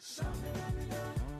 Jamaica.